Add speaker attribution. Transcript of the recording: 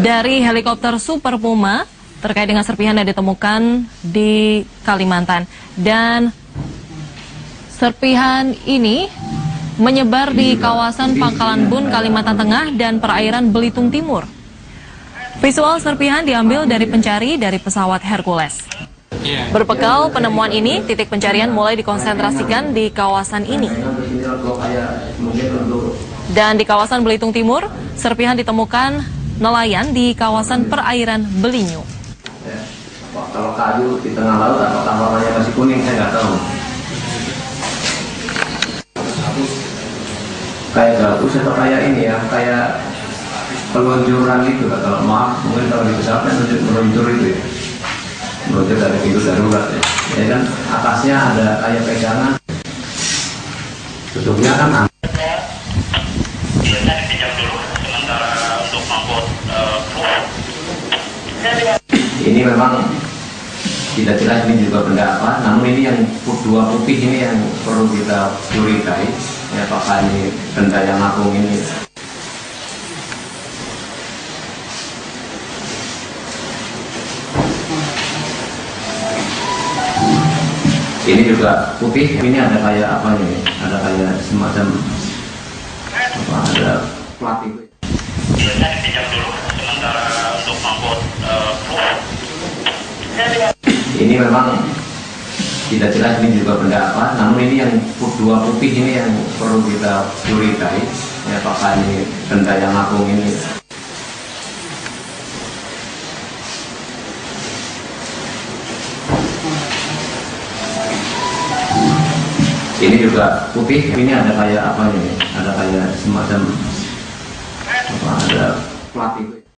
Speaker 1: dari helikopter Super Puma terkait dengan serpihan yang ditemukan di Kalimantan. Dan serpihan ini menyebar di kawasan Pangkalan Bun, Kalimantan Tengah dan perairan Belitung Timur. Visual serpihan diambil dari pencari dari pesawat Hercules. Berbekal penemuan ini, titik pencarian mulai dikonsentrasikan di kawasan ini. Dan di kawasan Belitung Timur, serpihan ditemukan nelayan di kawasan perairan Belinyu.
Speaker 2: Ya. Kalau kayu di tengah laut apakah warnanya masih kuning saya nggak tahu. Kayak gabus atau kayak ini ya, kayak peluncuran itu kalau maaf mungkin kalau di pesawat kan meluncur itu ya. Meluncur dari pintu darurat ya. Ya kan atasnya ada kayak pegangan. Tutupnya kan Ini memang tidak jelas ini juga benda apa, namun ini yang dua putih ini yang perlu kita curigai. Ya, apakah ini benda yang agung ini ini juga putih ini ada kayak apa nih ada kayak semacam apa ada plat itu ini memang tidak jelas ini juga benda apa namun ini yang dua putih ini yang perlu kita curigai. Ya apakah ini benda yang agung ini? Ini juga putih ini ada kayak apa nih ada kayak semacam apa ada plat